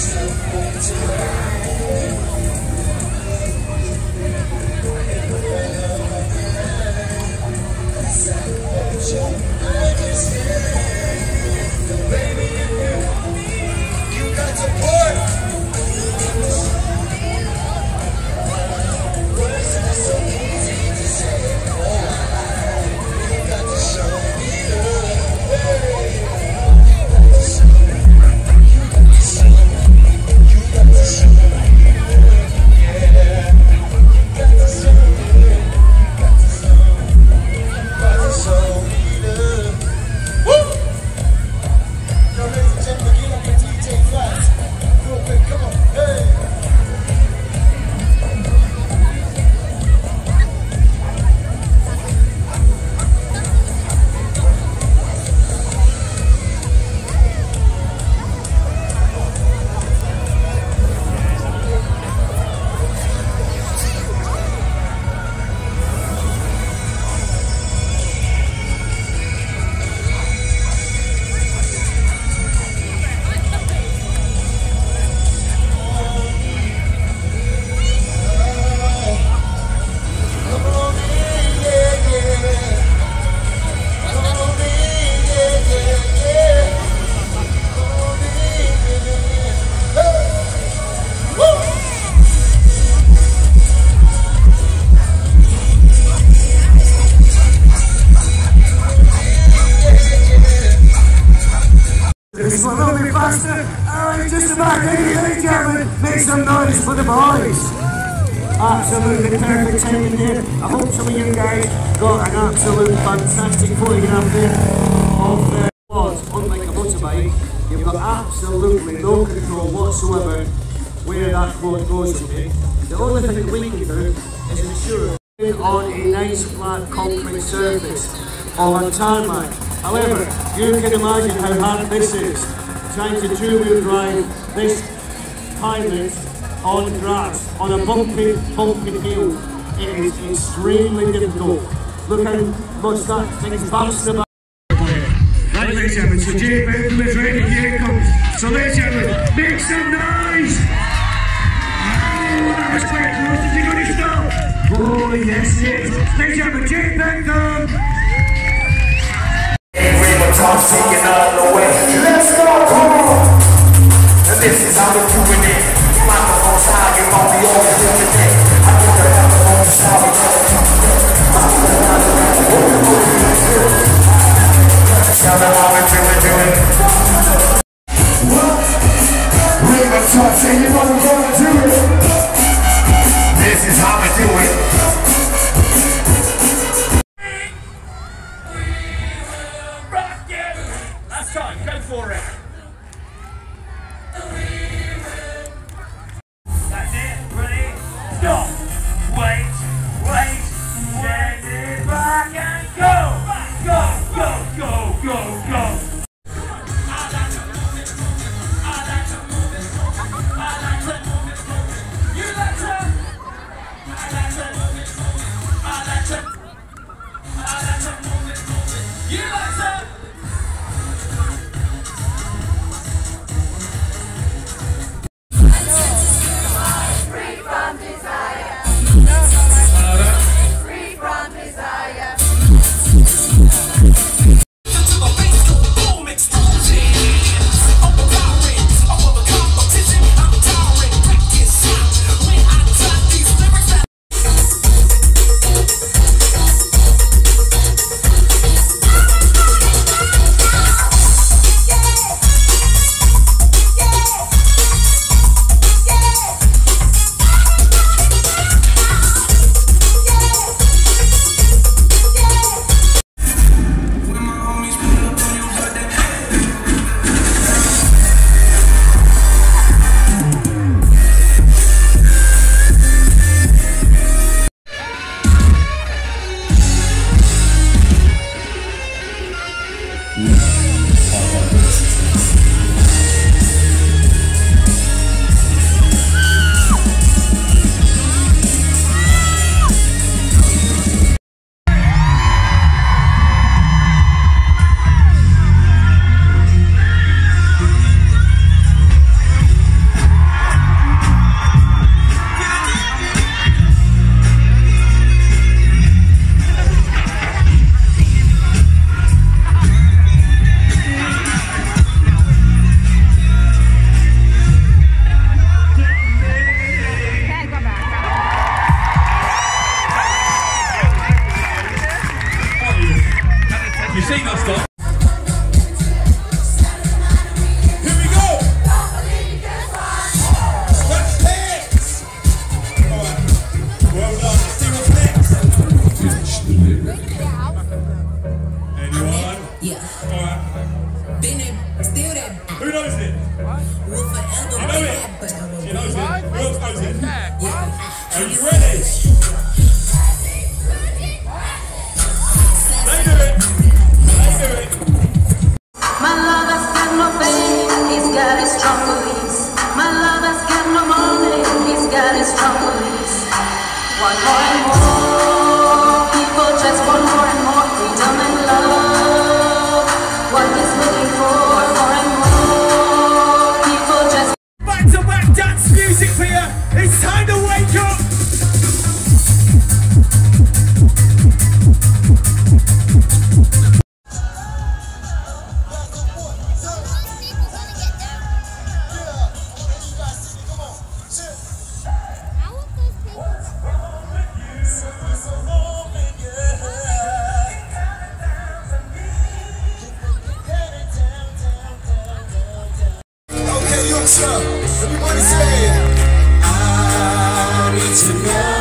This About ladies and gentlemen. Make some noise for the boys. Absolutely perfect timing there. I hope some of you guys got an absolute fantastic photograph there of the quads. Unlike a motorbike, you've got absolutely no control whatsoever where that quad goes it. The only thing we can do is ensure it's on a nice flat concrete surface on tarmac. However, you can imagine how hard this is, trying to two-wheel drive this pilot on grass, on a bumpy, bumpy field. It is extremely difficult. Look how much that thing's bounced about. Right, ladies and gentlemen, so Jay Bentham is ready, here it comes. So ladies and gentlemen, make some noise! Oh, that was quite close, is he going to stop? Oh, yes, yes. Ladies and gentlemen, Jay Bentham! Yeah. Everybody say, I need to know.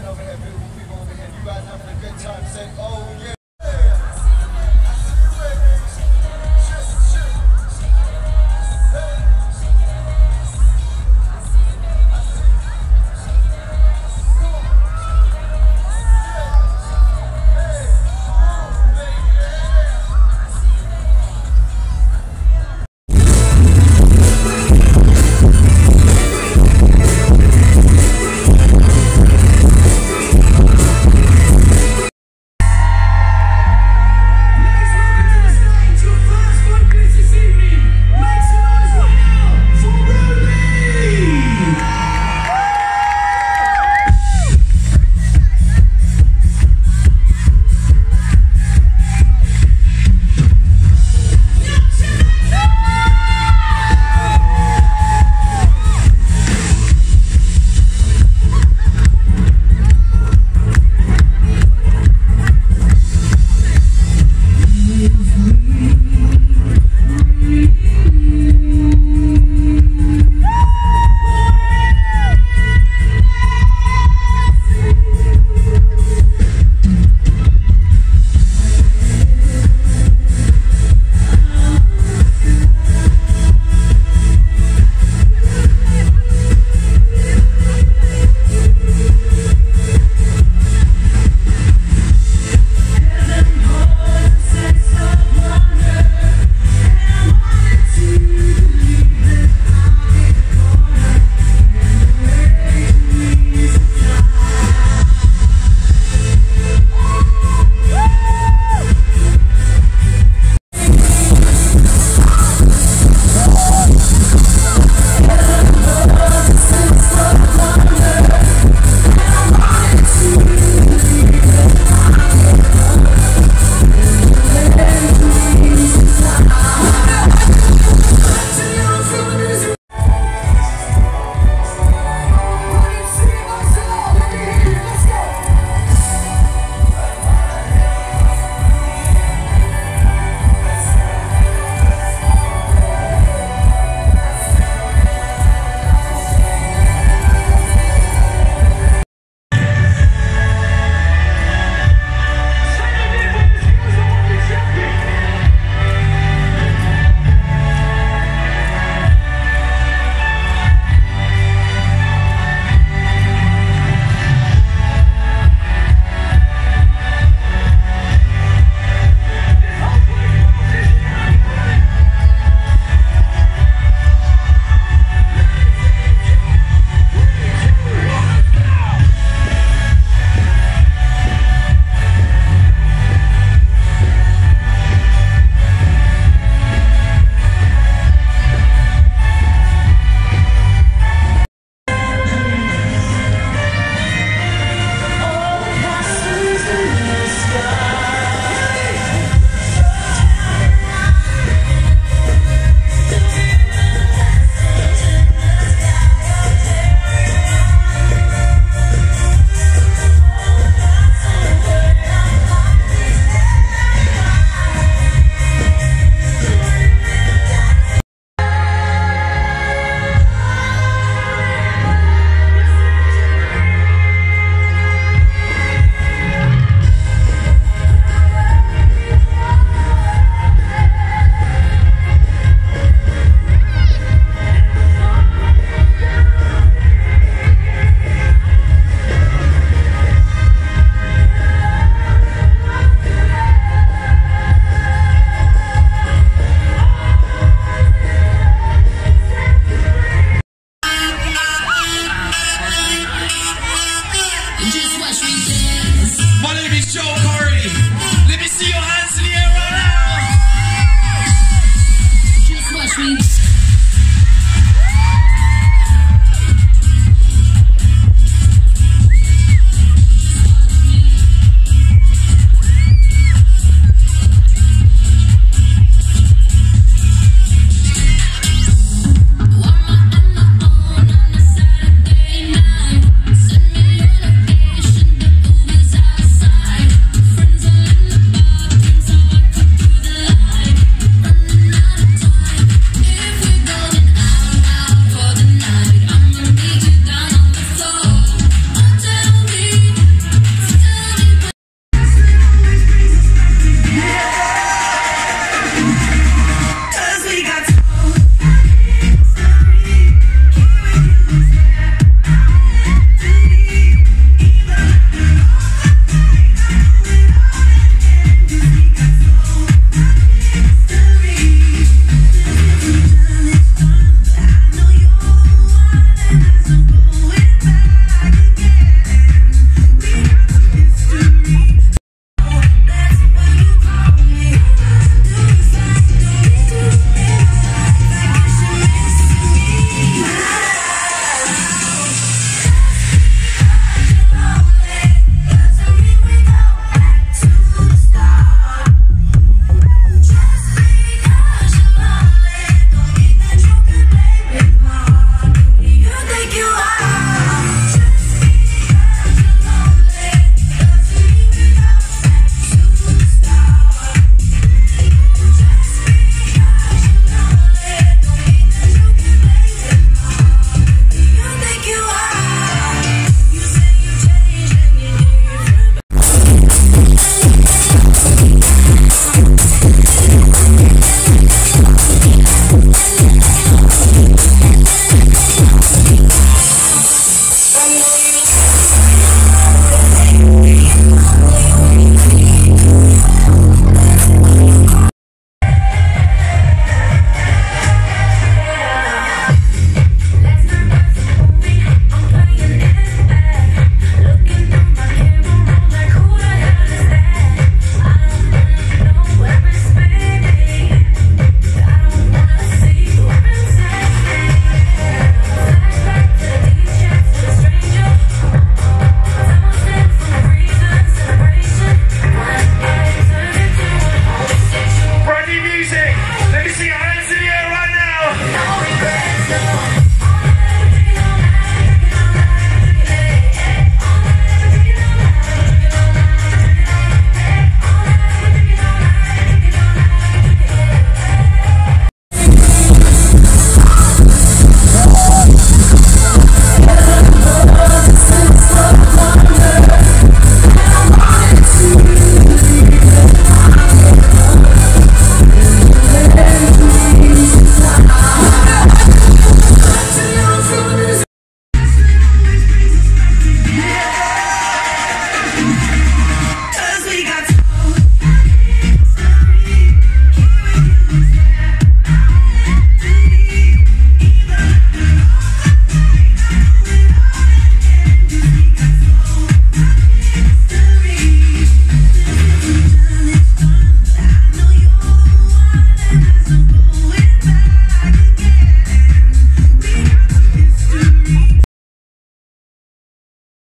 You guys having a good time, say, oh yeah.